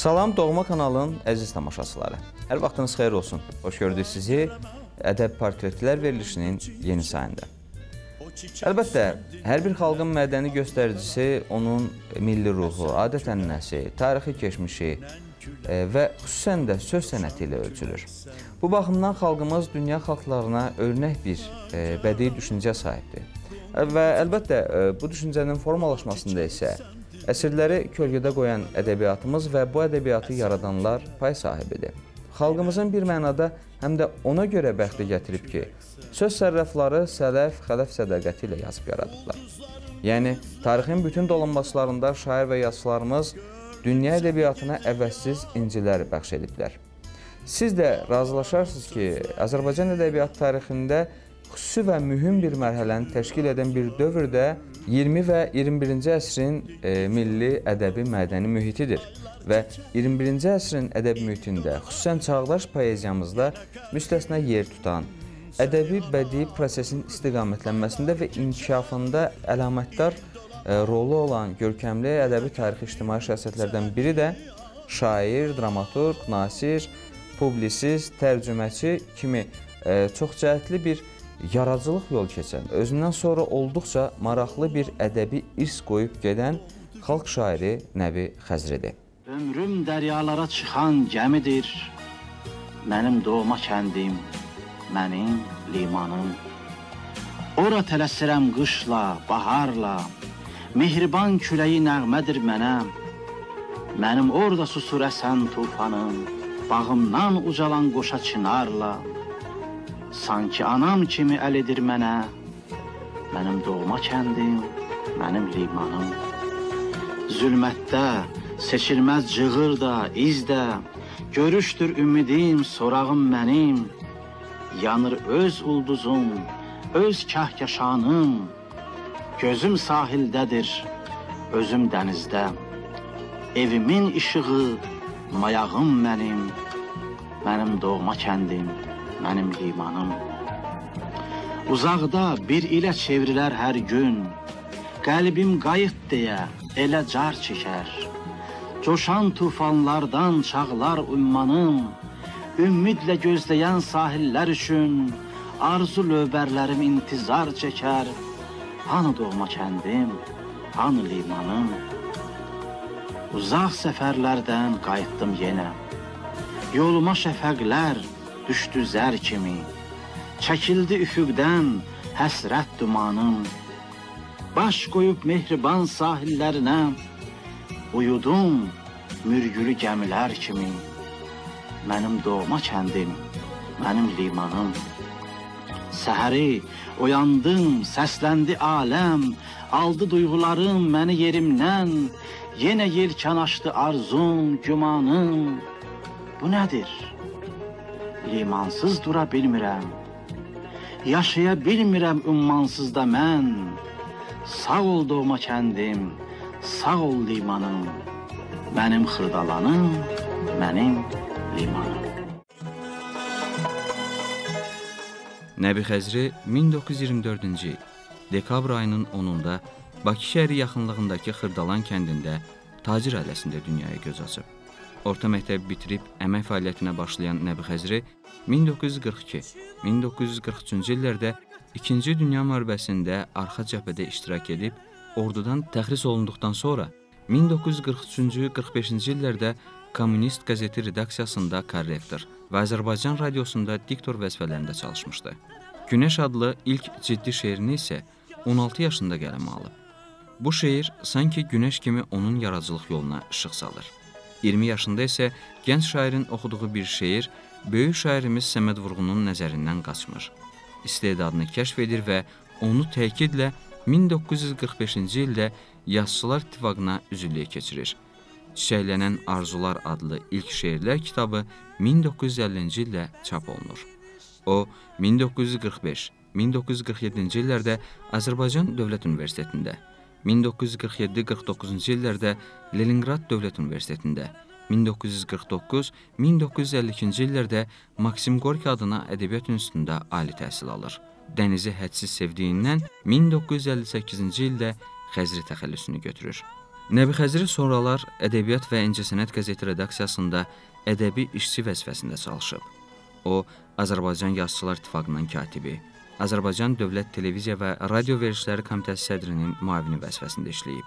Salam Doğma kanalının əziz tamaşaçıları. Hər vaxtınız xeyir olsun. Xoş gördük sizi Ədəb Portretlər verilişinin yeni sayında. Əlbəttə, hər bir xalqın mədəni göstəricisi onun milli ruhu, adət-ənənəsi, tarixi keçmişi e, və xüsusən də söz sənəti ilə ölçülür. Bu baxımdan xalqımız dünya xalqlarına örnək bir e, bədii düşüncə sahibdir. Və əlbəttə, e, bu düşüncənin formalaşmasında isə Əsirləri kölgədə qoyan ədəbiyyatımız və bu ədəbiyyatı yaradanlar pay sahibidir. Xalqımızın bir mənada həm də ona görə bəxti gətirib ki, söz sərrafları sələf, xələf sədaqəti ilə yazıb yaradıblar. Yəni, tarixin bütün dolanbaçlarında şair və yazıçılarımız dünya ədəbiyyatına əvəzsiz incilər bəxş ediblər. Siz də razılaşarsınız ki, Azərbaycan ədəbiyyat tarixində xüsusi və mühüm bir mərhələni təşkil edən bir dövrdə 20 və 21-ci əsrin e, milli ədəbi mədəni mühitidir və 21-ci əsrin ədəb mühitində, xüsusən çağdaş poeziyamızda müstəsna yer tutan, ədəbi bədii prosesin istiqamətlənməsində və inkişafında əlamətdar e, rolu olan görkəmli ədəbi tarixi ictimai şəxsiyyətlərdən biri də şair, dramaturq, nasir, publisist, tərcüməçi kimi e, çoxcəhətli bir yaradıcılıq yol keçən, özündən sonra olduqca maraqlı bir ədəbi irs qoyub gedən xalq şairi Nəbi Xəzridir. Ömrüm dəryalara çıxan gəmidir. Mənim doğma kəndim, mənim limanım. Ora tələsirəm qışla, baharla. Mehriban küləyi nəğmədir mənə. Mənim orada susur əsən tufanım. Bağımdan ucalan qoşa çınarla. Sanki anam kimi əl edir mənə, mənim doğma kəndim, mənim limanım. Zülmətdə, seçilməz cığır da, iz də, görüşdür ümidim, sorağım mənim. Yanır öz ulduzum, öz kahkaşanım, gözüm sahildədir, özüm dənizdə. Evimin işığı, mayağım mənim, mənim doğma kəndim mənim limanım. Uzaqda bir ilə çevrilər hər gün, qəlbim qayıt deyə elə car çəkər. Coşan tufanlardan çağlar ummanım, ümidlə gözləyən sahillər üçün arzu lövbərlərim intizar çəkər. Hanı doğma kəndim, hanı limanım? Uzaq səfərlərdən qayıtdım yenə. Yoluma şəfəqlər, düşdü zər kimi. Çəkildi üfüqdən həsrət dumanım. Baş qoyub mehriban sahillərinə uyudum mürgülü gəmilər kimi. Mənim doğma kəndim, mənim limanım. Səhəri oyandım, səsləndi aləm, aldı duyğularım məni yerimdən, yenə yelkan açdı arzum, gümanım. Bu nədir? Limansız dura bilmirəm. Yaşaya bilmirəm ummansız da mən. Sağ ol doğma kəndim, sağ ol limanım. Mənim xırdalanım, mənim limanım. Nəbi Xəzri 1924-cü il dekabr ayının 10-da Bakı şəhəri yaxınlığındakı Xırdalan kəndində tacir ailəsində dünyaya göz açıb. Orta məktəbi bitirib əmək fəaliyyətinə başlayan Nəbi Xəzri 1942-1943-cü illərdə 2-ci Dünya müharibəsində arxa cəbhədə iştirak edib, ordudan təxris olunduqdan sonra 1943-45-ci illərdə Kommunist qəzeti redaksiyasında korrektor və Azərbaycan radiosunda diktor vəzifələrində çalışmışdı. Günəş adlı ilk ciddi şeirini isə 16 yaşında qələmə alıb. Bu şeir sanki günəş kimi onun yaradıcılıq yoluna işıq salır. 20 yaşında isə gənc şairin oxuduğu bir şeir böyük şairimiz Səməd Vurğunun nəzərindən qaçmır. İstedadını kəşf edir və onu təkidlə 1945-ci ildə Yazıçılar İttifaqına üzvlüyə keçirir. Çiçəklənən Arzular adlı ilk şeirlər kitabı 1950-ci ildə çap olunur. O 1945, 1947-ci illərdə Azərbaycan Dövlət Universitetində 1947-49-cu illərdə Leninqrad Dövlət Universitetində, 1949-1952-ci illərdə Maksim Gorki adına Ədəbiyyat İnstitutunda ali təhsil alır. Dənizi hədsiz sevdiyindən 1958-ci ildə Xəzri təxəllüsünü götürür. Nəbi Xəzri sonralar Ədəbiyyat və İncəsənət qəzeti redaksiyasında ədəbi işçi vəzifəsində çalışıb. O, Azərbaycan Yazıçılar İttifaqının katibi, Azərbaycan Dövlət Televiziya və Radio Verilişləri Komitəsi sədrinin müavini vəzifəsində işləyib.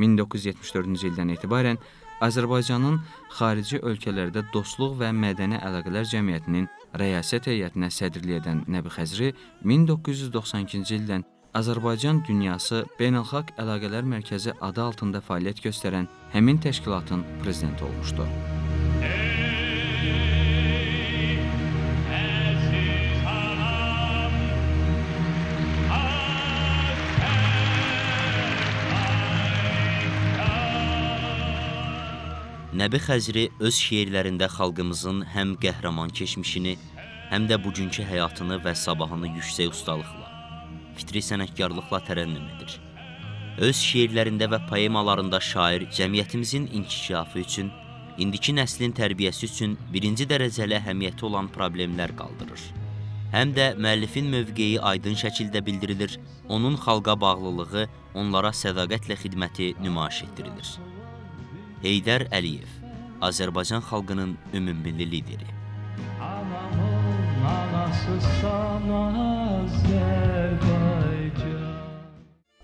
1974-cü ildən etibarən Azərbaycanın xarici ölkələrdə dostluq və mədəni əlaqələr cəmiyyətinin rəyasət heyətinə sədrlik edən Nəbi Xəzri 1992-ci ildən Azərbaycan Dünyası Beynəlxalq Əlaqələr Mərkəzi adı altında fəaliyyət göstərən həmin təşkilatın prezidenti olmuşdu. Nəbi Xəzri öz şeirlərində xalqımızın həm qəhrəman keçmişini, həm də bugünkü həyatını və sabahını yüksək ustalıqla, fitri sənətkarlıqla tərənnüm edir. Öz şeirlərində və poemalarında şair cəmiyyətimizin inkişafı üçün, indiki nəslin tərbiyəsi üçün birinci dərəcəli əhəmiyyəti olan problemlər qaldırır. Həm də müəllifin mövqeyi aydın şəkildə bildirilir, onun xalqa bağlılığı, onlara sədaqətlə xidməti nümayiş etdirilir. Heydər Əliyev, Azərbaycan xalqının ümummilli lideri. Anamın anası sana Azərbaycan.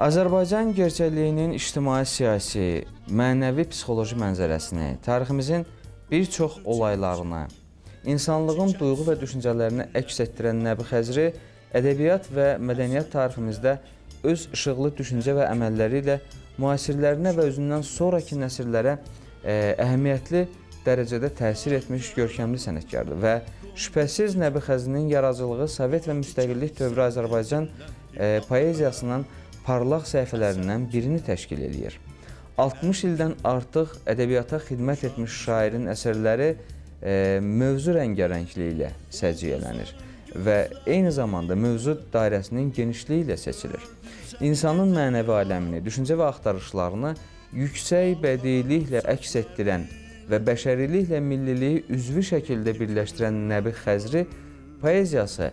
Azərbaycan gerçəkliyinin ictimai-siyasi, mənəvi-psixoloji mənzərəsini, tariximizin bir çox olaylarını, insanlığın duyğu və düşüncələrini əks etdirən Nəbi Xəzri ədəbiyyat və mədəniyyət tariximizdə öz işıqlı düşüncə və əməlləri ilə müasirlərinə və özündən sonrakı nəsillərə ə, əhəmiyyətli dərəcədə təsir etmiş görkəmli sənətkardır və şübhəsiz Nəbi Xəzrinin yaradıcılığı Sovet və müstəqillik dövrü Azərbaycan ə, poeziyasının parlaq səhifələrindən birini təşkil eləyir. 60 ildən artıq ədəbiyyata xidmət etmiş şairin əsərləri e, mövzu rəngarəngliyi ilə səciyyələnir və eyni zamanda mövzu dairəsinin genişliyi ilə seçilir. İnsanın mənəvi aləmini, düşüncə və axtarışlarını yüksək bədiiliklə əks etdirən və bəşəriliklə milliliyi üzvü şəkildə birləşdirən Nəbi Xəzri poeziyası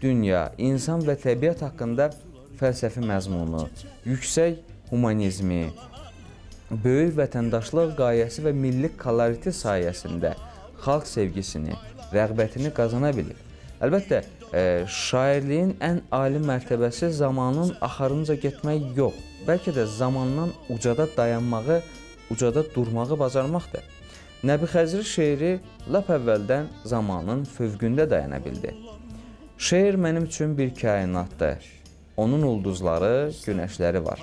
dünya, insan və təbiət haqqında fəlsəfi məzmunu, yüksək humanizmi, böyük vətəndaşlıq qayəsi və milli koloriti sayəsində xalq sevgisini, rəğbətini qazana bilir. Əlbəttə, şairliyin ən ali mərtəbəsi zamanın axarınca getmək yox, bəlkə də zamandan ucada dayanmağı, ucada durmağı bacarmaqdır. Nəbi Xəzri şeiri lap əvvəldən zamanın fövqündə dayana bildi. Şeir mənim üçün bir kainatdır. Onun ulduzları, günəşləri var.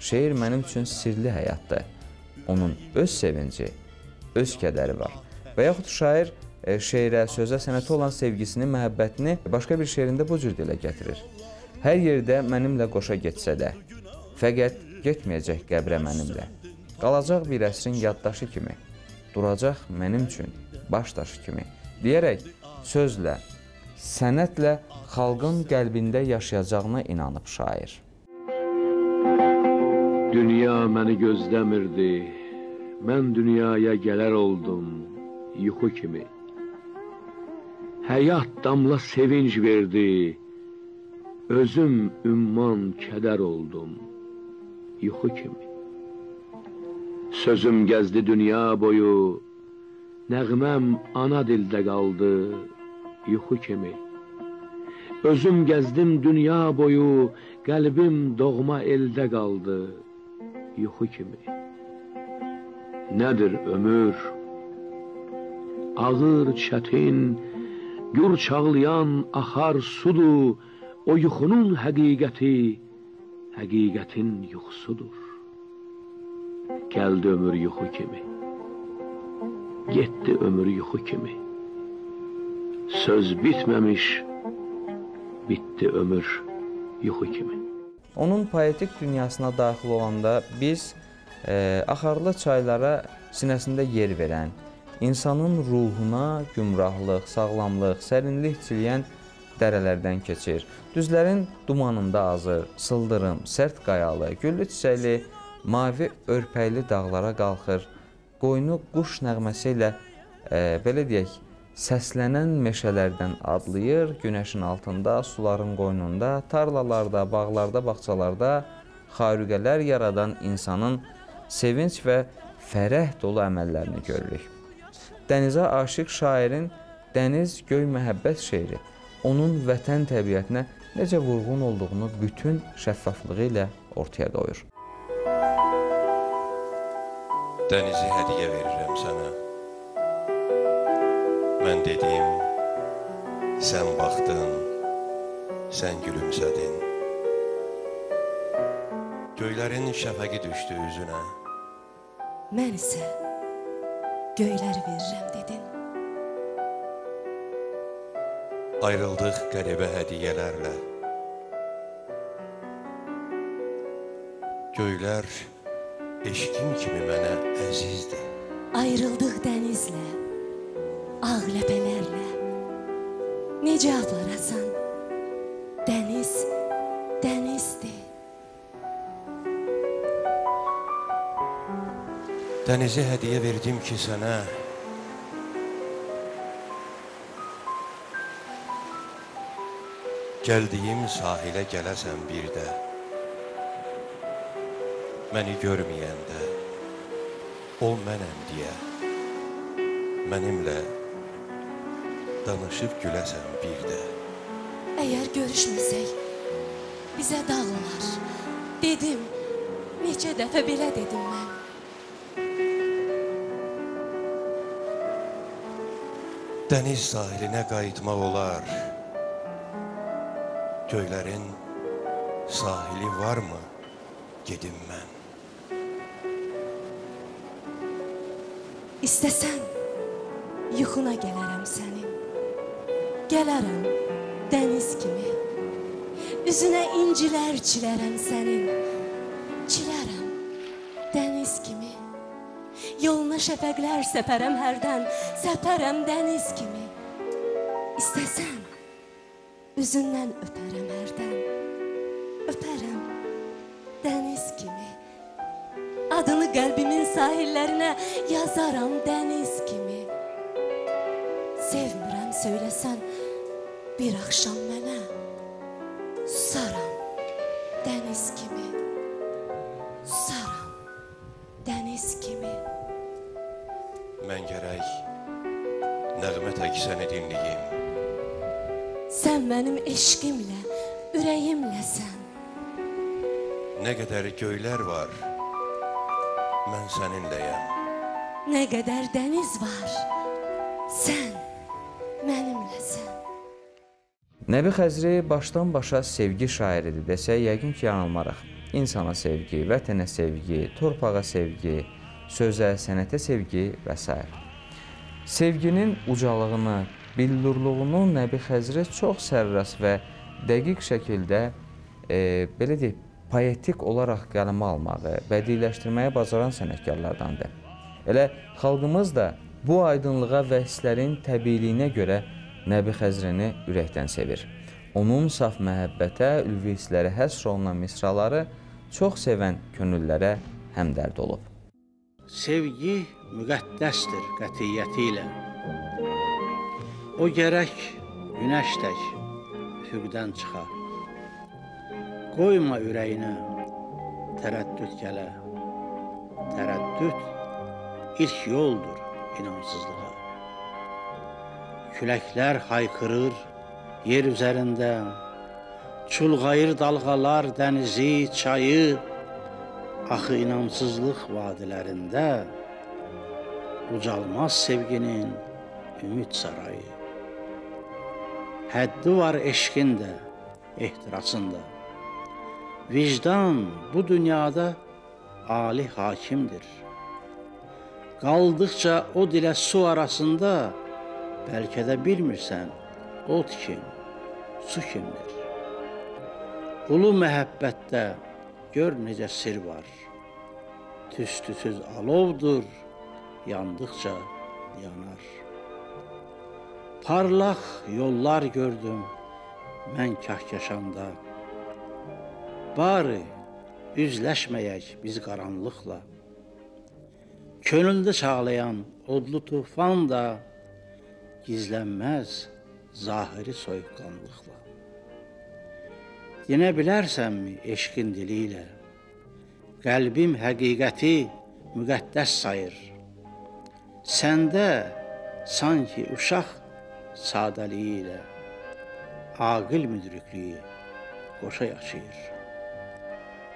Şeir mənim üçün sirli həyatdır. Onun öz sevinci, öz kədəri var. Və yaxud şair şeirə, sözə, sənətə olan sevgisini, məhəbbətini başqa bir şeirində bu cür dilə gətirir. Hər yerdə mənimlə qoşa getsə də, fəqət getməyəcək qəbrə mənimlə. Qalacaq bir əsrin yaddaşı kimi, duracaq mənim üçün baş daşı kimi deyərək sözlə, sənətlə xalqın qəlbində yaşayacağına inanıb şair. Dünya məni gözləmirdi. Mən dünyaya gələr oldum yuxu kimi. Həyat damla sevinc verdi. Özüm ümman kədər oldum yuxu kimi. Sözüm gəzdi dünya boyu. Nəğməm ana dildə qaldı yuxu kimi. Özüm gəzdim dünya boyu, qəlbim doğma eldə qaldı yuxu kimi. Nədir ömür? Ağır, çətin, gür çağlayan axar sudur. O yuxunun həqiqəti, həqiqətin yuxusudur. Gəldi ömür yuxu kimi. Getdi ömür yuxu kimi. Söz bitməmiş, bitdi ömür yuxu kimi. Onun poetik dünyasına daxil olanda biz e, axarlı çaylara sinəsində yer verən, insanın ruhuna gümrahlıq, sağlamlıq, sərinlik çiləyən dərələrdən keçir. Düzlərin dumanında azır, sıldırım, sərt qayalı, güllü çiçəkli, mavi örpəkli dağlara qalxır. Qoynu quş nəğməsi ilə e, belə deyək, səslənən meşələrdən adlayır, günəşin altında, suların qoynunda, tarlalarda, bağlarda, bağçalarda xarüqələr yaradan insanın sevinç və fərəh dolu əməllərini görürük. Dənizə aşiq şairin Dəniz göy məhəbbət şeiri onun vətən təbiətinə necə vurğun olduğunu bütün şəffaflığı ilə ortaya qoyur. Dənizi hədiyyə verirəm sənə. Mən dedim, sən baxdın, sən gülümsədin. Göylərin şəfəqi düşdü üzünə. Mən isə göylər verirəm dedin. Ayrıldıq qəribə hədiyyələrlə. Göylər eşqin kimi mənə əzizdir. Ayrıldıq dənizlə, ağ ləpələrlə. Necə aparasan? Dəniz dənizdir. Dənizi hədiyyə verdim ki sənə. Gəldiyim sahilə gələsən bir də. Məni görməyəndə o mənəm deyə mənimlə danışıb güləsən bir də. Əgər görüşməsək, bizə dağ olar. Dedim, neçə dəfə belə dedim mən. Dəniz sahilinə qayıtmaq olar. Göylərin sahili varmı? Gedim mən. İstəsən, yuxuna gələrəm sənin. Gələrəm dəniz kimi. Üzünə incilər çilərəm sənin. Çilərəm dəniz kimi. Yoluna şəfəqlər səpərəm hərdən, səpərəm dəniz kimi. İstəsən, üzündən öpərəm hərdən. Öpərəm dəniz kimi. Adını qəlbimin sahillərinə yazaram dəniz kimi. Sevmirəm söyləsən bir axşam mənə Susaram dəniz kimi. Susaram dəniz kimi. Mən gərək nəğmə tək səni dinləyim. Sən mənim eşqimlə, ürəyimləsən. Nə qədər göylər var, mən səninləyəm. Nə qədər dəniz var, sən mənimləsən. Nəbi Xəzri başdan başa sevgi şairidir desək, yəqin ki, yanılmarıq. İnsana sevgi, vətənə sevgi, torpağa sevgi, sözə, sənətə sevgi və s. Sevginin ucalığını, billurluğunu Nəbi Xəzri çox sərras və dəqiq şəkildə e, belə deyək, poetik olaraq qələmə almağı, bədiləşdirməyə bacaran sənətkarlardandır. Elə xalqımız da bu aydınlığa və hisslərin təbiiliyinə görə Nəbi Xəzrini ürəkdən sevir. Onun saf məhəbbətə, ülvi hisslərə həsr olunan misraları çox sevən könüllərə həmdərd olub. Sevgi müqəddəsdir qətiyyəti ilə. O gərək günəş tək üfüqdən çıxa. Qoyma ürəyinə tərəddüd gələ. Tərəddüd ilk yoldur inamsızlığa. Küləklər haykırır yer üzərində. Çulğayır dalğalar dənizi, çayı, axı inamsızlıq vadilərində ucalmaz sevginin ümid sarayı. Həddi var eşqin də, ehtirasında. Vicdan bu dünyada ali hakimdir. Qaldıqca o dilə su arasında bəlkə də bilmirsən ot kim, su kimdir. Ulu məhəbbətdə gör necə sir var. Tüstüsüz alovdur, yandıqca yanar. Parlaq yollar gördüm mən kahkaşanda. Bari üzləşməyək biz qaranlıqla. Könüldə çağlayan odlu tufan da gizlənməz zahiri soyuqqanlıqla. Dinə bilərsənmi eşqin dili ilə? Qəlbim həqiqəti müqəddəs sayır. Səndə sanki uşaq sadəliyi ilə aqil müdriklüyü qoşa yaşayır.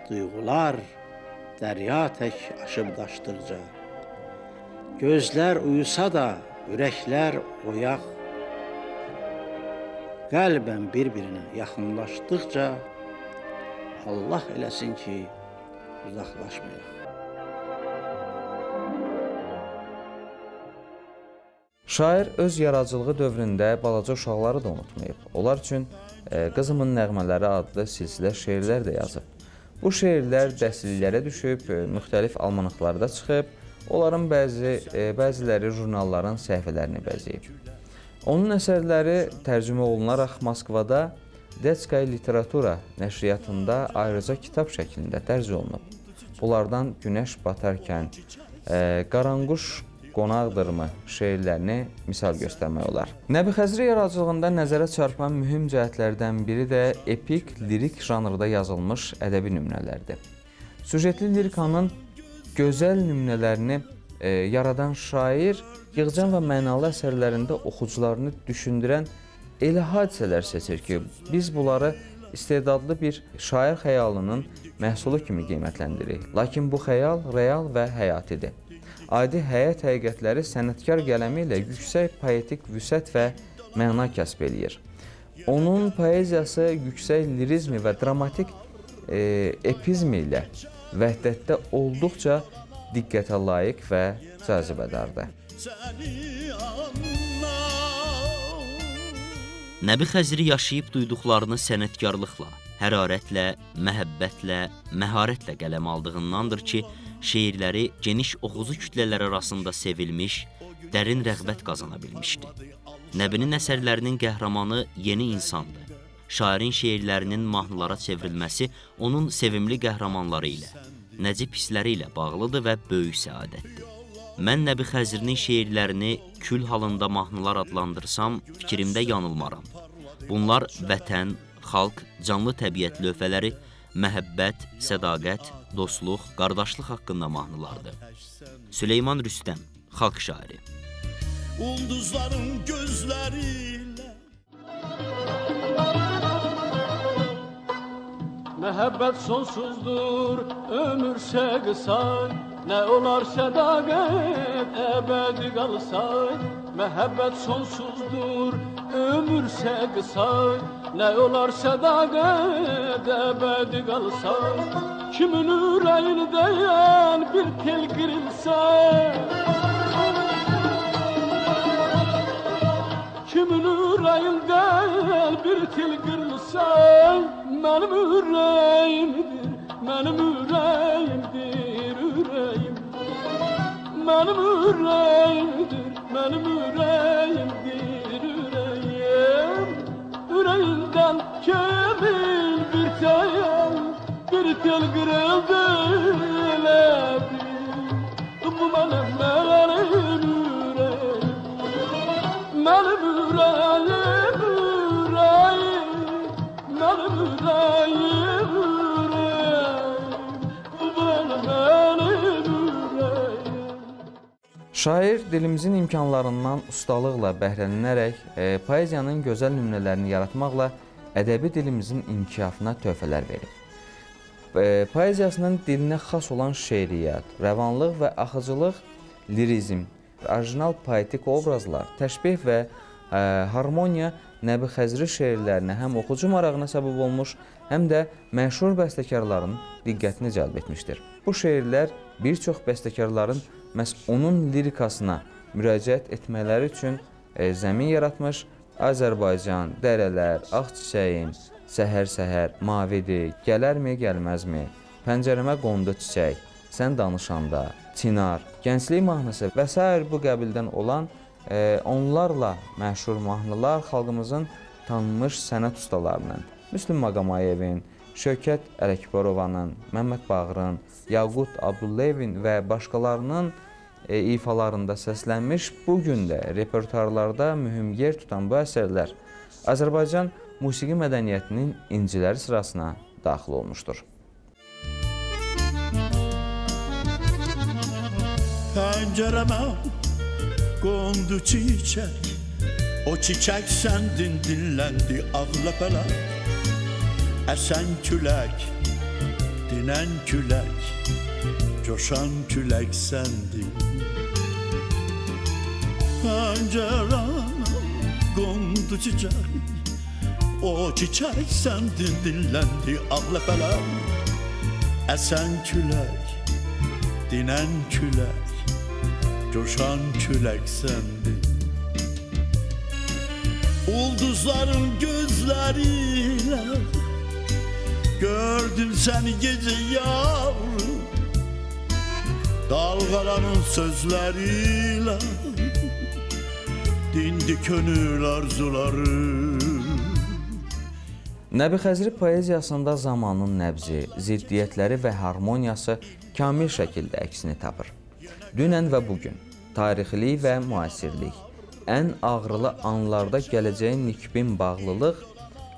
Duyğular dərya tək aşıb daşdıqca, gözlər uyusa da ürəklər oyaq, qəlbən bir-birinə yaxınlaşdıqca Allah eləsin ki, uzaqlaşmayaq. Şair öz yaradıcılığı dövründə balaca uşaqları da unutmayıb. Onlar üçün e, Qızımın nəğmələri adlı silsilə şeirlər də yazıb. Bu şeirlər dəstliklərə düşüb, e, müxtəlif almanıqlarda çıxıb, onların bəzi e, bəziləri jurnalların səhifələrini bəzəyib. Onun əsərləri tərcümə olunaraq Moskvada Detskaya literatura nəşriyyatında ayrıca kitab şəklində dərc olunub. Bunlardan Günəş batarkən, e, Qaranquş qonaqdırmı şeirlərini misal göstərmək olar. Nəbi Xəzri yaradıcılığında nəzərə çarpan mühüm cəhətlərdən biri də epik, lirik janrda yazılmış ədəbi nümunələrdir. Süjetli lirikanın gözəl nümunələrini e, yaradan şair yığcam və mənalı əsərlərində oxucularını düşündürən elə hadisələr seçir ki, biz bunları istedadlı bir şair xəyalının məhsulu kimi qiymətləndiririk. Lakin bu xəyal real və həyatidir. Adi həyat həqiqətləri sənətkar qələmi ilə yüksək poetik vüsət və məna kəsb eləyir. Onun poeziyası yüksək lirizmi və dramatik e, epizmi ilə vəhdətdə olduqca diqqətə layiq və cazibədardır. Nəbi Xəzri yaşayıb duyduqlarını sənətkarlıqla, hərarətlə, məhəbbətlə, məharətlə qələm aldığındandır ki, şeirləri geniş oxucu kütlələr arasında sevilmiş, dərin rəğbət qazana bilmişdi. Nəbinin əsərlərinin qəhrəmanı yeni insandır. Şairin şeirlərinin mahnılara çevrilməsi onun sevimli qəhrəmanları ilə, nəcib hissləri ilə bağlıdır və böyük səadətdir. Mən Nəbi Xəzrinin şeirlərini kül halında mahnılar adlandırsam, fikrimdə yanılmaram. Bunlar vətən, xalq, canlı təbiət lövhələri, məhəbbət, sədaqət, dostluq, qardaşlıq haqqında mahnılardır. Süleyman Rüstəm, xalq şairi. Ulduzların gözleriyle Məhəbbət sonsuzdur, ömürsə qısa, nə olar sədaqət əbədi qalsa. Məhəbbət sonsuzdur, ömürsə qısa, nə olar sədaqət əbədi qalsa. Kimin ürəyindəyən bir tel qırılsa, Kimin ürəyindən bir til qırılsa, mənim ürəyimdir, mənim ürəyimdir, ürəyim. Mənim ürəyimdir, mənim ürəyimdir, ürəyim. Ürəyindən kimin bir tel, bir tel qırıldı, elədi. Bu mənim, mənim ürəyim. Mənim ürəyim, ürəyim, mənim ürəyim, Şair dilimizin imkanlarından ustalıqla bəhrələnərək e, poeziyanın gözəl nümunələrini yaratmaqla ədəbi dilimizin inkişafına töhfələr verib. E, poeziyasının dilinə xas olan şeiriyyat, rəvanlıq və axıcılıq, lirizm, orijinal poetik obrazlar, təşbeh və ə, harmoniya Nəbi Xəzri şeirlərinə həm oxucu marağına səbəb olmuş, həm də məşhur bəstəkarların diqqətini cəlb etmişdir. Bu şeirlər bir çox bəstəkarların məhz onun lirikasına müraciət etmələri üçün e, zəmin yaratmış. Azərbaycan, dərələr, ağ çiçəyim, səhər-səhər, mavidir, gələrmi, gəlməzmi? Pəncərəmə qondu çiçək, sən danışanda, Çinar, Gənclik mahnısı və s. bu qəbildən olan e, onlarla məşhur mahnılar xalqımızın tanınmış sənət ustalarının, Müslüm Maqamayevin, Şövkət Ələkbarovanın, Məmməd Bağırın, Yaqut Abdullevin və başqalarının ifalarında səslənmiş bu gün də repertuarlarda mühüm yer tutan bu əsərlər Azərbaycan musiqi mədəniyyətinin inciləri sırasına daxil olmuşdur. Pencereme kondu çiçek O çiçek sendin dinlendi ağlapeler Esen külek, dinen külek Coşan külek sendin Pencereme kondu çiçek O çiçek sendin dinlendi ağlapeler. Esen külek, dinen külek Coşan külek sendin Ulduzların gözleriyle Gördüm seni gece yavrum. Dalgalanın sözleriyle Dindi könül arzuları Nəbi Xəzri poeziyasında zamanın nəbzi, ziddiyyətləri və harmoniyası kamil şəkildə əksini tapır. Dünən və bu gün, tarixilik və müasirlik, ən ağrılı anlarda gələcəyin nikbin bağlılıq,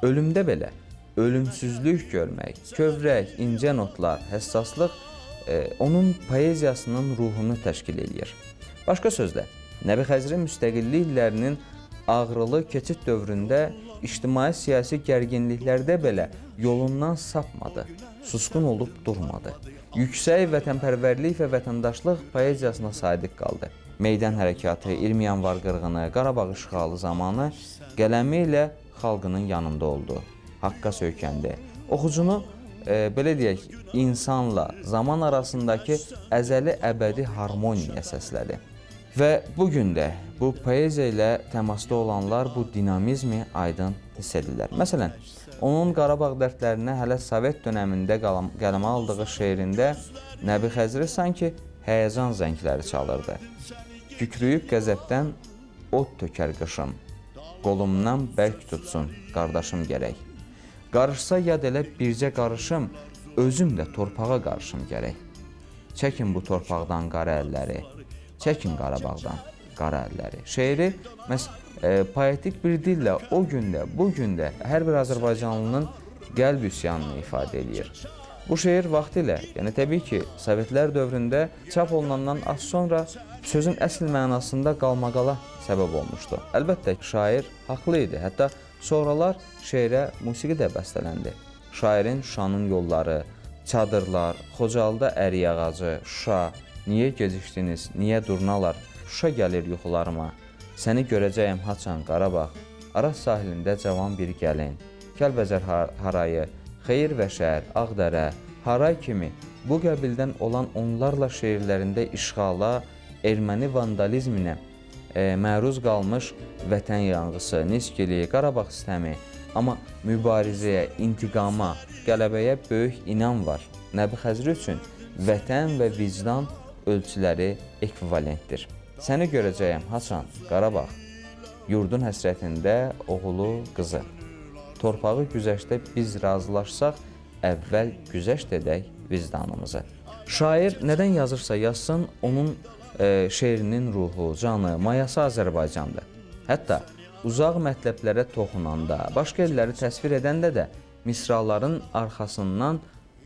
ölümdə belə ölümsüzlük görmək, kövrək, incə notlar, həssaslıq e, onun poeziyasının ruhunu təşkil eləyir. Başqa sözlə, Nəbi Xəzri müstəqillik illərinin ağrılı keçid dövründə ictimai-siyasi gərginliklərdə belə yolundan sapmadı, susqun olub durmadı. Yüksək vətənpərvərlik və vətəndaşlıq poeziyasına sadiq qaldı. Meydan hərəkatı, 20 yanvar qırğını, Qarabağ işğalı zamanı qələmi ilə xalqının yanında oldu. Haqqa söykəndi. Oxucunu e, belə deyək, insanla zaman arasındakı əzəli əbədi harmoniyaya səslədi. Və bu gün də bu poeziya ilə təmasda olanlar bu dinamizmi aydın hiss edirlər. Məsələn, onun Qarabağ dərdlərinə hələ Sovet dövründə qələmə aldığı şeirində Nəbi Xəzri sanki həyəcan zəngləri çalırdı. Kükrüyüb qəzəbdən od tökər qışım. Qolumdan bərk tutsun qardaşım gərək. Qarışsa yad elə bircə qarışım, özüm də torpağa qarışım gərək. Çəkin bu torpaqdan qara əlləri, çəkin Qarabağdan qara əlləri. Şeiri məs e, poetik bir dillə o gündə, bu gündə hər bir azərbaycanlının qəlb üsyanını ifadə eləyir. Bu şeir vaxtilə, yəni təbii ki, Sovetlər dövründə çap olunandan az sonra sözün əsl mənasında qalmaqala səbəb olmuşdu. Əlbəttə şair haqlı idi. Hətta sonralar şeirə musiqi də bəstələndi. Şairin Şuşanın yolları, çadırlar, Xocalıda əriy ağacı, Şuşa, Niyə gecikdiniz? Niyə durnalar? Şuşa gəlir yuxularıma. Səni görəcəyəm haçan Qarabağ. Araz sahilində cavan bir gəlin. Kəlbəzər harayı, Xeyir və şəhər, Ağdərə, Haray kimi bu qəbildən olan onlarla şeirlərində işğala, erməni vandalizminə e, məruz qalmış vətən yanğısı, Niskili, Qarabağ sistemi, amma mübarizəyə, intiqama, qələbəyə böyük inam var. Nəbi Xəzri üçün vətən və vicdan ölçüləri ekvivalentdir. Səni görəcəyəm haçan, Qarabağ, yurdun həsrətində oğulu, qızı. Torpağı güzəşdə biz razılaşsaq, əvvəl güzəşt edək vicdanımızı. Şair nədən yazırsa yazsın, onun e, şeirinin ruhu, canı, mayası Azərbaycandır. Hətta uzaq mətləblərə toxunanda, başqa elləri təsvir edəndə də misraların arxasından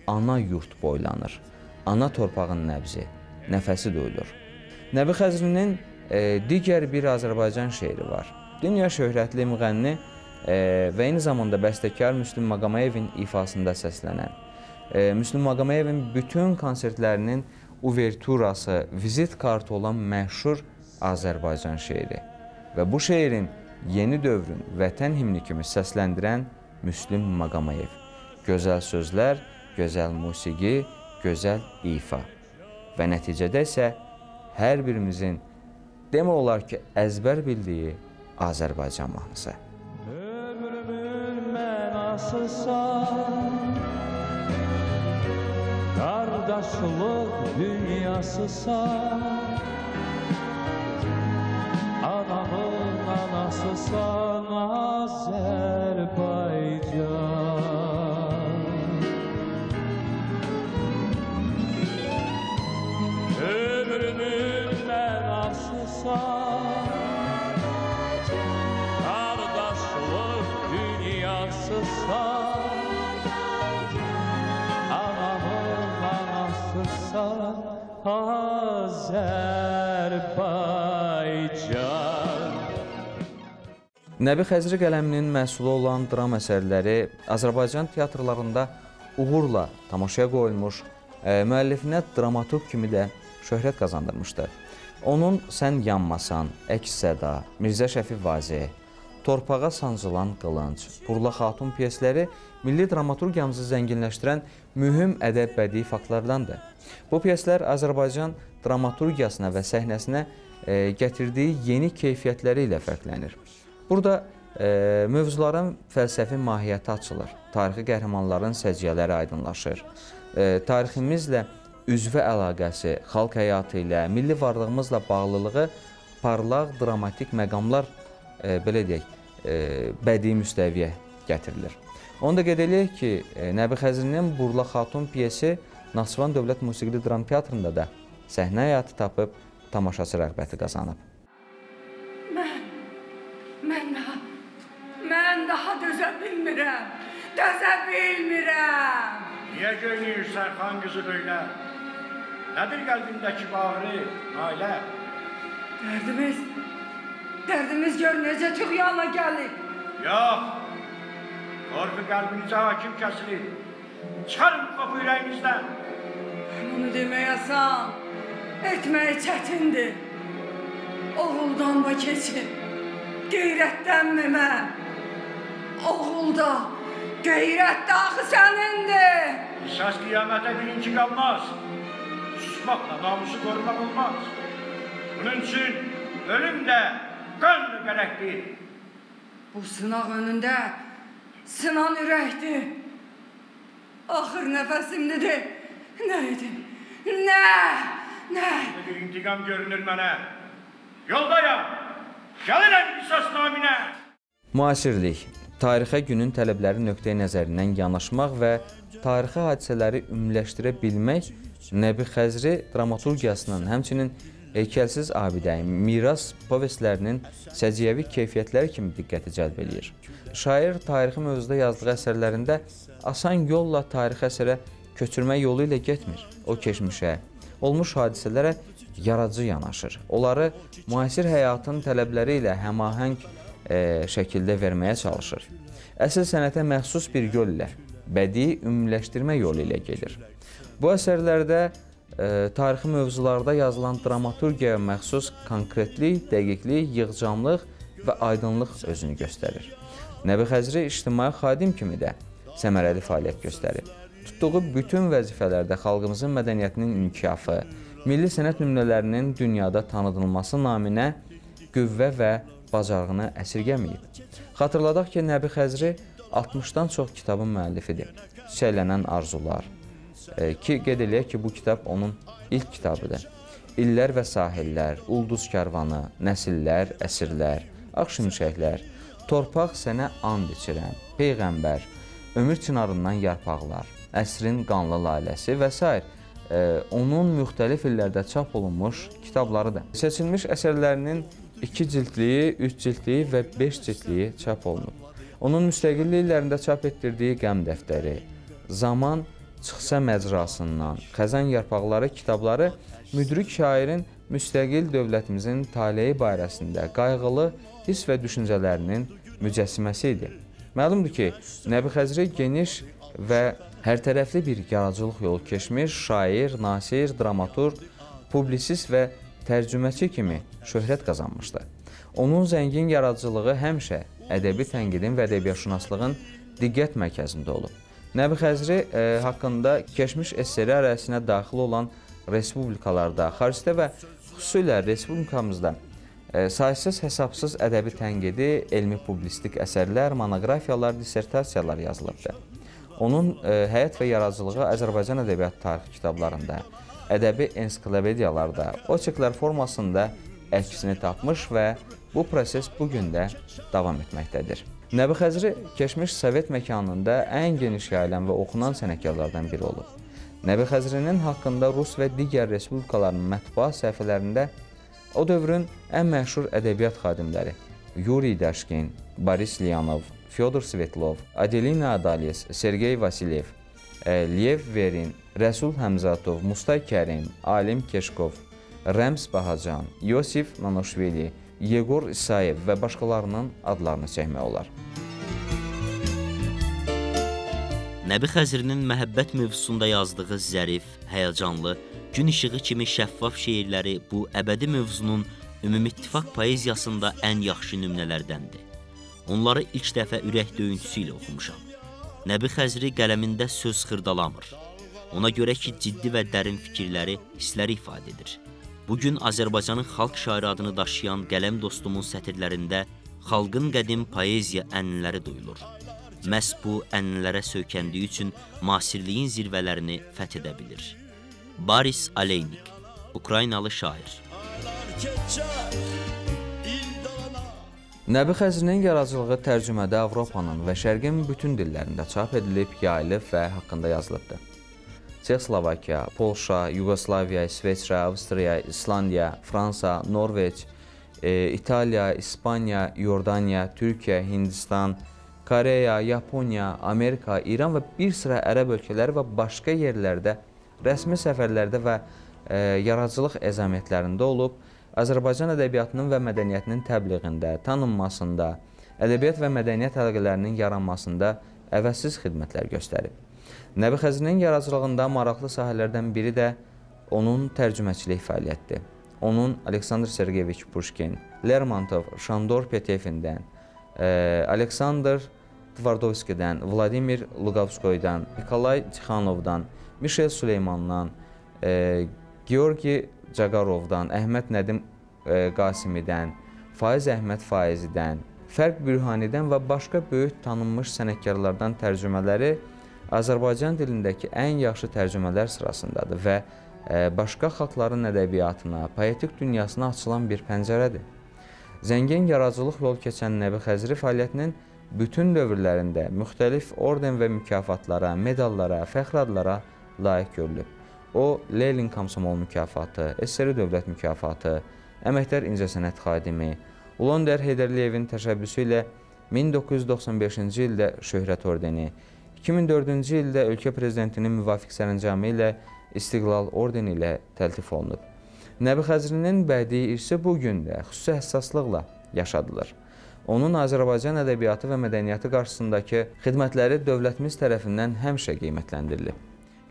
ana yurt boylanır. Ana torpağın nəbzi, nəfəsi duyulur. Nəbi Xəzrinin e, digər bir Azərbaycan şeiri var. Dünya şöhrətli müğənni e, və eyni zamanda bəstəkar Müslüm Maqamayevin ifasında səslənən, e, Müslüm Maqamayevin bütün konsertlərinin uverturası, vizit kartı olan məşhur Azərbaycan şeiri və bu şeirin yeni dövrün vətən himni kimi səsləndirən Müslüm Maqamayev. Gözəl sözlər, gözəl musiqi, gözəl ifa və nəticədə isə hər birimizin demək olar ki, əzbər bildiyi Azərbaycan mahnısı. Ömrümün mənasısan Qardaşlıq dünyasısan Anamın Nəbi Xəzri qələminin məhsulu olan dram əsərləri Azərbaycan teatrlarında uğurla tamaşaya qoyulmuş, e, müəllifinə dramaturq kimi də şöhrət qazandırmışdı. Onun Sən yanmasan, Əks səda, Mirzə Şəfi Vazeh, Torpağa sancılan qılınc, Burla Xatun pyesləri milli dramaturgiyamızı zənginləşdirən mühüm ədəb bədii faktlardandır. Bu pyeslər Azərbaycan dramaturgiyasına və səhnəsinə e, gətirdiyi yeni keyfiyyətləri ilə fərqlənir. Burada e, mövzuların fəlsəfi mahiyyəti açılır, tarixi qəhrəmanların səciyyələri aydınlaşır, e, tariximizlə üzvə əlaqəsi, xalq həyatı ilə, milli varlığımızla bağlılığı parlaq dramatik məqamlar e, belə deyək, e, bədii müstəviyə gətirilir. Onu da qeyd eləyək ki, e, Nəbi Xəzrinin Burla Xatun piyesi Naxçıvan Dövlət Musiqili Dram Teatrında da səhnə həyatı tapıb tamaşaçı rəğbəti qazanıb. Bilmirəm, dözə bilmirəm. Niyə göynəyirsən xan qızı böyle? Nədir qəlbindəki bağrı, Nailə? Dərdimiz, dərdimiz gör necə tüğyanla gəlib. Yox, qorxu qəlbinizə hakim kəsilir. Çıxarın qopu ürəyinizdən. Bunu demək asan, etmək çətindir. Oğuldanma keçin, qeyrətlənmə mən. Oğulda, qeyrət də axı sənindir. Qisas qiyamətə birinci qalmaz. Susmaqla namusu qorumaq olmaz. Bunun üçün ölüm də qan da gərəkdir. Bu sınaq önündə sınan ürəkdir. Axır nəfəsimdir. Nə edim? Nə? Nə? Bir intiqam görünür mənə. Yoldayam. Gəlirəm qisas naminə. Müasirlik tarixə günün tələbləri nöqteyi nəzərindən yanaşmaq və tarixi hadisələri ümumiləşdirə bilmək Nəbi Xəzri dramaturgiyasının, həmçinin heykəlsiz abidəyin, miras povestlərinin səciyyəvi keyfiyyətləri kimi diqqəti cəlb eləyir. Şair tarixi mövzuda yazdığı əsərlərində asan yolla tarixi əsərə köçürmə yolu ilə getmir. O keçmişə, olmuş hadisələrə yaradıcı yanaşır. Onları müasir həyatın tələbləri ilə həmahəng e, şəkildə verməyə çalışır. Əsl sənətə məxsus bir yol ilə, bədii ümumiləşdirmə yolu ilə gedir. Bu əsərlərdə e, tarixi mövzularda yazılan dramaturgiyaya məxsus konkretlik, dəqiqlik, yığcamlıq və aydınlıq özünü göstərir. Nəbi Xəzri ictimai xadim kimi də səmərəli fəaliyyət göstərir. Tutduğu bütün vəzifələrdə xalqımızın mədəniyyətinin inkişafı, milli sənət nümunələrinin dünyada tanıdılması naminə qüvvə və bacarığını əsirgəməyib. Xatırladaq ki, Nəbi Xəzri 60-dan çox kitabın müəllifidir. Çiçəklənən arzular, e, ki, qeyd eləyək ki, bu kitab onun ilk kitabıdır. İllər və sahillər, Ulduz karvanı, Nəsillər, əsrlər, Ağ şimşəklər, Torpaq sənə and içirəm, Peyğəmbər, Ömür çinarından yarpaqlar, Əsrin qanlı laləsi və s. E, onun müxtəlif illərdə çap olunmuş kitablarıdır. Seçilmiş əsərlərinin 2 cildliyi, 3 cildliyi və 5 cildliyi çap olunub. Onun müstəqillik illərində çap etdirdiyi qəm dəftəri, Zaman Çıxsa məcrasından, Xəzən yarpaqları kitabları müdrik şairin müstəqil dövlətimizin taleyi barəsində qayğılı hiss və düşüncələrinin mücəssiməsi idi. Məlumdur ki, Nəbi Xəzri geniş və hərtərəfli bir yaradıcılıq yolu keçmiş şair, nasir, dramaturq, publisist və tərcüməçi kimi şöhrət qazanmışdı. Onun zəngin yaradıcılığı həmişə ədəbi tənqidin və ədəbiyyatşünaslığın diqqət mərkəzində olub. Nəbi Xəzri e, haqqında keçmiş eseri ərazisinə daxil olan respublikalarda, xaricdə və xüsusilə respublikamızda e, saysız hesabsız ədəbi tənqidi, elmi publistik əsərlər, monoqrafiyalar, dissertasiyalar yazılıbdır. Onun e, həyat və yaradıcılığı Azərbaycan ədəbiyyatı tarixi kitablarında, ədəbi ensiklopediyalarda, oçiklər formasında əksini tapmış və bu proses bu gün də davam etməkdədir. Nəbi Xəzri keçmiş Sovet məkanında ən geniş yayılan və oxunan sənətkarlardan biri olub. Nəbi Xəzrinin haqqında Rus və digər respublikaların mətbuat səhifələrində o dövrün ən məşhur ədəbiyyat xadimləri Yuri Daşkin, Boris Lyanov, Fyodor Svetlov, Adelina Adales, Sergey Vasilyev, Lev Verin, Rəsul Həmzatov, Mustay Kərim, Alim Keşkov, Rəms Bahacan, Yosif Nanoşvili, Yegor İsayev və başqalarının adlarını çəkmək olar. Nəbi Xəzrinin məhəbbət mövzusunda yazdığı zərif, həyəcanlı, gün işığı kimi şəffaf şeirləri bu əbədi mövzunun ümumittifaq poeziyasında ən yaxşı nümunələrdəndir. Onları ilk dəfə ürək döyüntüsü ilə oxumuşam. Nəbi Xəzri qələmində söz xırdalamır. Ona görə ki, ciddi və dərin fikirləri, hissləri ifadə edir. Bu gün Azərbaycanın xalq şairi adını daşıyan qələm dostumun sətirlərində xalqın qədim poeziya ənniləri duyulur. Məhz bu ənnilərə söykəndiyi üçün müasirliyin zirvələrini fəth edə bilir. Boris Aleynik, Ukraynalı şair. Nəbi Xəzrinin yaradıcılığı tərcümədə Avropanın və Şərqin bütün dillərində çap edilib, yayılıb və haqqında yazılıbdır. Çexoslovakiya, Polşa, Yugoslaviya, İsveçrə, Avstriya, İslandiya, Fransa, Norveç, e, İtaliya, İspaniya, Yordaniya, Türkiyə, Hindistan, Koreya, Yaponiya, Amerika, İran və bir sıra ərəb ölkələri və başqa yerlərdə rəsmi səfərlərdə və e, yaradıcılıq əzəmətlərində olub, Azərbaycan ədəbiyyatının və mədəniyyətinin təbliğində, tanınmasında, ədəbiyyat və mədəniyyət əlaqələrinin yaranmasında əvəzsiz xidmətlər göstərib. Nəbi Xəzrinin yaradıcılığında maraqlı sahələrdən biri də onun tərcüməçilik fəaliyyətidir. Onun Aleksandr Sergeyeviç Puşkin, Lermontov, Şandor Petefindən, e, Aleksandr Tvardovskidən, Vladimir Luqavskoydan, Nikolay Tixanovdan, Mişel Süleymandan, e, Georgi Caqarovdan, Əhməd Nədim e, Qasimidən, Faiz Əhməd Faizidən, Fərq Bürhanidən və başqa böyük tanınmış sənətkarlardan tərcümələri Azərbaycan dilindəki ən yaxşı tərcümələr sırasındadır və e, başqa xalqların ədəbiyyatına, poetik dünyasına açılan bir pəncərədir. Zəngin yaradıcılıq yol keçən Nəbi Xəzri fəaliyyətinin bütün dövrlərində müxtəlif orden və mükafatlara, medallara, fəxr adlara layiq görülüb. O, Lenin Komsomol mükafatı, SSR Dövlət mükafatı, Əməkdar İncəsənət xadimi, Ulander Heydərliyevin təşəbbüsü ilə 1995-ci ildə Şöhrət ordeni, 2004-cü ildə ölkə prezidentinin müvafiq sərəncamı ilə İstiqlal ordeni ilə təltif olunub. Nəbi Xəzrinin bədii irsi bu gün də xüsusi həssaslıqla yaşadılır. Onun Azərbaycan ədəbiyyatı və mədəniyyəti qarşısındakı xidmətləri dövlətimiz tərəfindən həmişə qiymətləndirilib.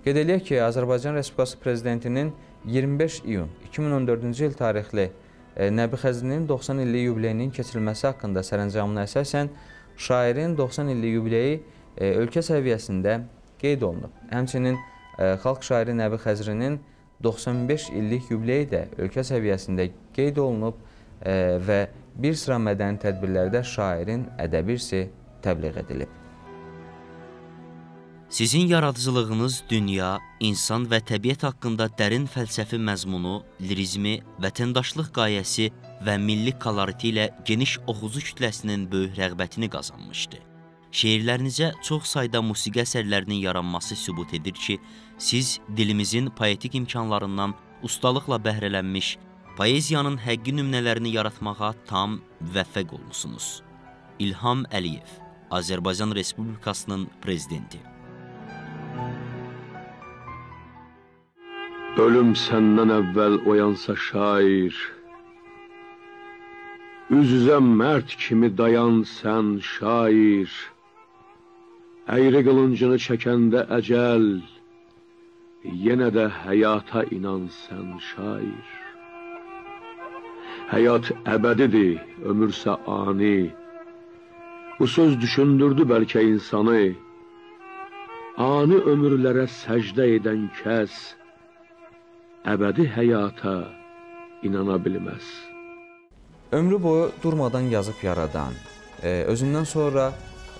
Qeyd eləyək ki, Azərbaycan Respublikası Prezidentinin 25 iyun 2014-cü il tarixli e, Nəbi Xəzrinin 90 illik yubileyinin keçirilməsi haqqında sərəncamına əsasən şairin 90 illik yubileyi ölkə səviyyəsində qeyd olunub. Həmçinin e, xalq şairi Nəbi Xəzrinin 95 illik yubileyi də ölkə səviyyəsində qeyd olunub və bir sıra mədəni tədbirlərdə şairin ədəbi irsi təbliğ edilib. Sizin yaradıcılığınız dünya, insan və təbiət haqqında dərin fəlsəfi məzmunu, lirizmi, vətəndaşlıq qayəsi və milli koloriti ilə geniş oxucu kütləsinin böyük rəğbətini qazanmışdı. Şeirlərinizə çox sayda musiqi əsərlərinin yaranması sübut edir ki, siz dilimizin poetik imkanlarından ustalıqla bəhrələnmiş, poeziyanın həqqi nümunələrini yaratmağa tam müvəffəq olmusunuz. İlham Əliyev, Azərbaycan Respublikasının prezidenti. Ölüm səndən əvvəl oyansa şair Üz-üzə mərd kimi dayan sən şair Əyri qılıncını çəkəndə əcəl Yenə də həyata inan sən şair. Həyat əbədidir, ömürsə ani. Bu söz düşündürdü bəlkə insanı. Ani ömürlərə səcdə edən kəs əbədi həyata inana. Ömrü boyu durmadan yazıb yaradan, e, özündən sonra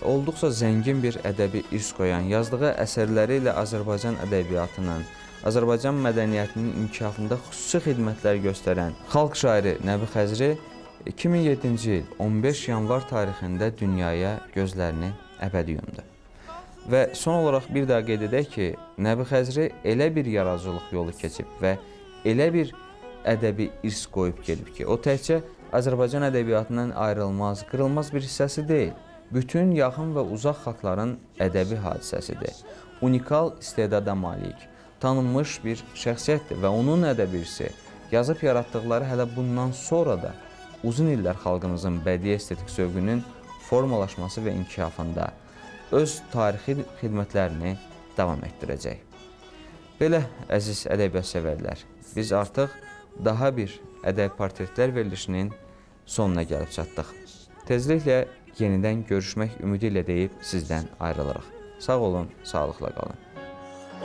olduqca zəngin bir ədəbi irs qoyan, yazdığı əsərləri ilə Azərbaycan ədəbiyyatının, Azərbaycan mədəniyyətinin inkişafında xüsusi xidmətlər göstərən xalq şairi Nəbi Xəzri 2007-ci il 15 yanvar tarixində dünyaya gözlərini əbədi yumdu. Və son olaraq bir daha qeyd edək ki, Nəbi Xəzri elə bir yaradıcılıq yolu keçib və elə bir ədəbi irs qoyub gedib ki, o təkcə Azərbaycan ədəbiyyatının ayrılmaz, qırılmaz bir hissəsi deyil. Bütün yaxın və uzaq xalqların ədəbi hadisəsidir. Unikal istedada malik, tanınmış bir şəxsiyyətdir və onun ədəbi irsi yazıb yaratdıqları hələ bundan sonra da uzun illər xalqımızın bədii estetik zövqünün formalaşması və inkişafında öz tarixi xidmətlərini davam etdirəcək. Belə əziz ədəbiyyat sevərlər, biz artıq daha bir ədəbi portretlər verilişinin sonuna gəlib çatdıq. Tezliklə yenidən görüşmək ümidi ilə deyib sizdən ayrılırıq. Sağ olun, sağlıqla qalın.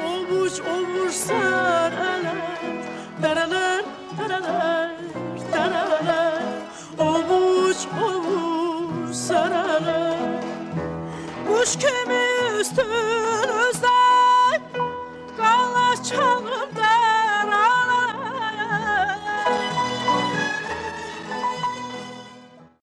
Olmuş, olmuş sən ələ, dərələr, dərələr, dərələr, olmuş, olmuş sən ələ, quş kimi üstün özdən, qala çalım